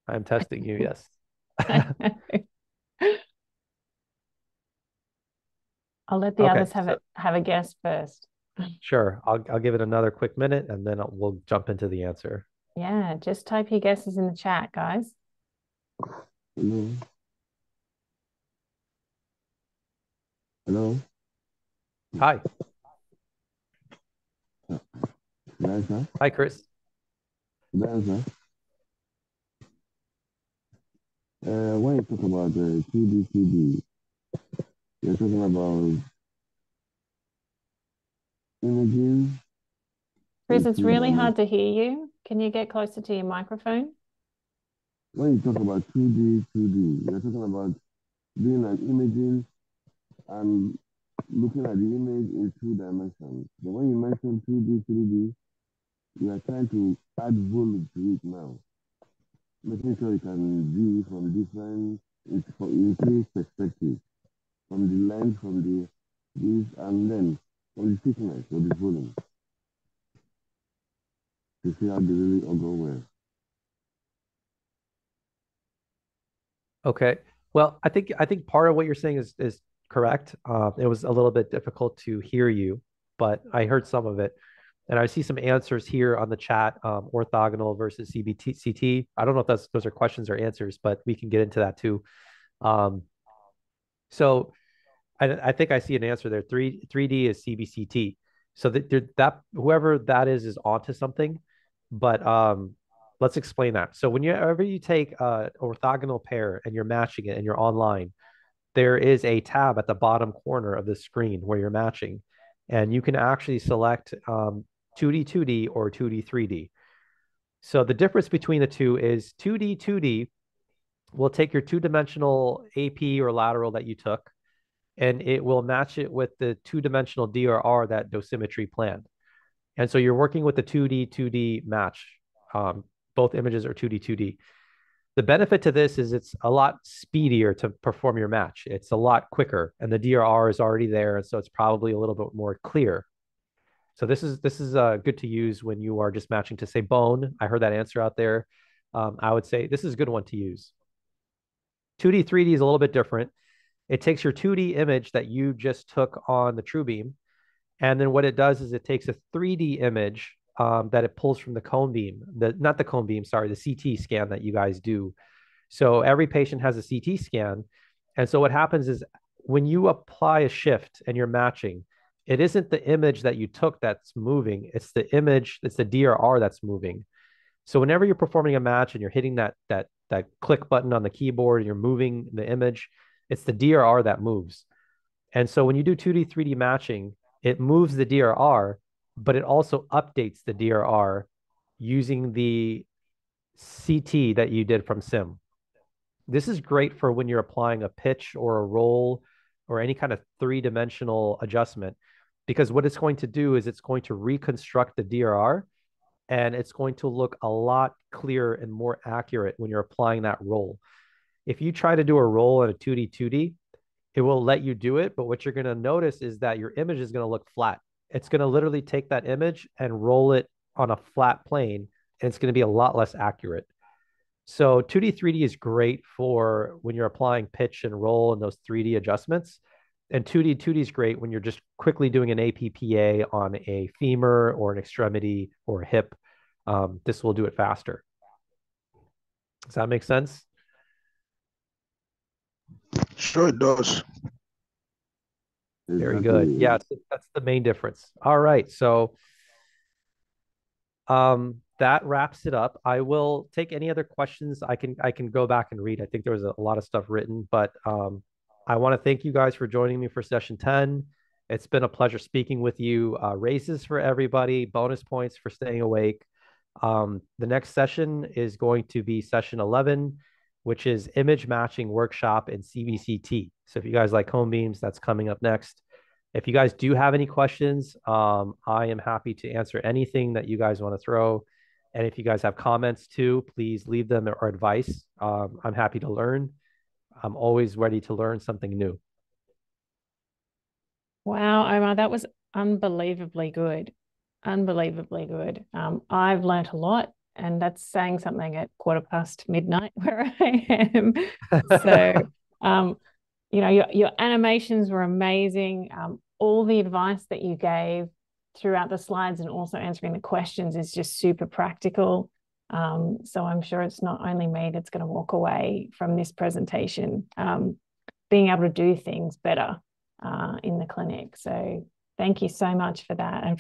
I'm testing you, yes. I'll let the okay, others have so, it have a guess first. Sure. I'll I'll give it another quick minute and then we'll jump into the answer. Yeah, just type your guesses in the chat, guys. Mm-hmm. Hello. Hi. Dancer. Hi, Chris. Dancer. Uh, when you talk about the 2D, 2D, you're talking about imaging. Chris, it's really hard to hear you. Can you get closer to your microphone? When you talk about 2D, 2D, you're talking about doing an imaging and looking at the image in two dimensions. But when you mention 2D, 3D, you are trying to add volume to it now, making sure you can view from different, in three perspectives, from the lens, from the this, and then from the thickness of the volume to see how they really all go well. Okay. Well, I think I think part of what you're saying is is correct. Uh, it was a little bit difficult to hear you, but I heard some of it. And I see some answers here on the chat, um, orthogonal versus CBT, CT. I don't know if that's those are questions or answers, but we can get into that too. Um, so I, I think I see an answer there. Three 3D is CBCT. So that that whoever that is is onto something. But um, let's explain that. So whenever you take a orthogonal pair and you're matching it and you're online, there is a tab at the bottom corner of the screen where you're matching, and you can actually select um, 2D 2D or 2D 3D. So the difference between the two is 2D 2D will take your two-dimensional AP or lateral that you took, and it will match it with the two-dimensional DRR that dosimetry planned. And so you're working with the 2D 2D match. Um, both images are 2D 2D. The benefit to this is it's a lot speedier to perform your match. It's a lot quicker, and the DRR is already there, and so it's probably a little bit more clear. So this is this is uh, good to use when you are just matching to say bone. I heard that answer out there. Um, I would say this is a good one to use. 2D 3D is a little bit different. It takes your 2D image that you just took on the TrueBeam, and then what it does is it takes a 3D image um, that it pulls from the cone beam, the not the cone beam, sorry, the CT scan that you guys do. So every patient has a CT scan, and so what happens is when you apply a shift and you're matching, it isn't the image that you took that's moving; it's the image, it's the DRR that's moving. So whenever you're performing a match and you're hitting that that that click button on the keyboard and you're moving the image, it's the DRR that moves. And so when you do 2D, 3D matching, it moves the DRR, but it also updates the DRR using the CT that you did from SIM. This is great for when you're applying a pitch or a roll or any kind of three dimensional adjustment, because what it's going to do is it's going to reconstruct the DRR and it's going to look a lot clearer and more accurate when you're applying that roll. If you try to do a roll in a 2D, 2D, it will let you do it. But what you're going to notice is that your image is going to look flat. It's going to literally take that image and roll it on a flat plane, and it's going to be a lot less accurate. So 2D, 3D is great for when you're applying pitch and roll and those 3D adjustments. And 2D, 2D is great when you're just quickly doing an APPA on a femur or an extremity or a hip. Um, this will do it faster. Does that make sense? Sure, it does. Very good. Yeah, that's the main difference. All right. So um that wraps it up. I will take any other questions. I can I can go back and read. I think there was a, a lot of stuff written, but um I want to thank you guys for joining me for session 10. It's been a pleasure speaking with you. Uh, raises for everybody, bonus points for staying awake. Um, the next session is going to be session 11 which is image matching workshop in CBCT. So if you guys like cone beams, that's coming up next. If you guys do have any questions, um, I am happy to answer anything that you guys want to throw. And if you guys have comments too, please leave them or advice. Um, I'm happy to learn. I'm always ready to learn something new. Wow, Omar, that was unbelievably good. Unbelievably good. Um, I've learned a lot and that's saying something at quarter past midnight where I am. so, um, you know, your, your animations were amazing. Um, all the advice that you gave throughout the slides and also answering the questions is just super practical. Um, so I'm sure it's not only me that's going to walk away from this presentation um, being able to do things better uh, in the clinic. So thank you so much for that. And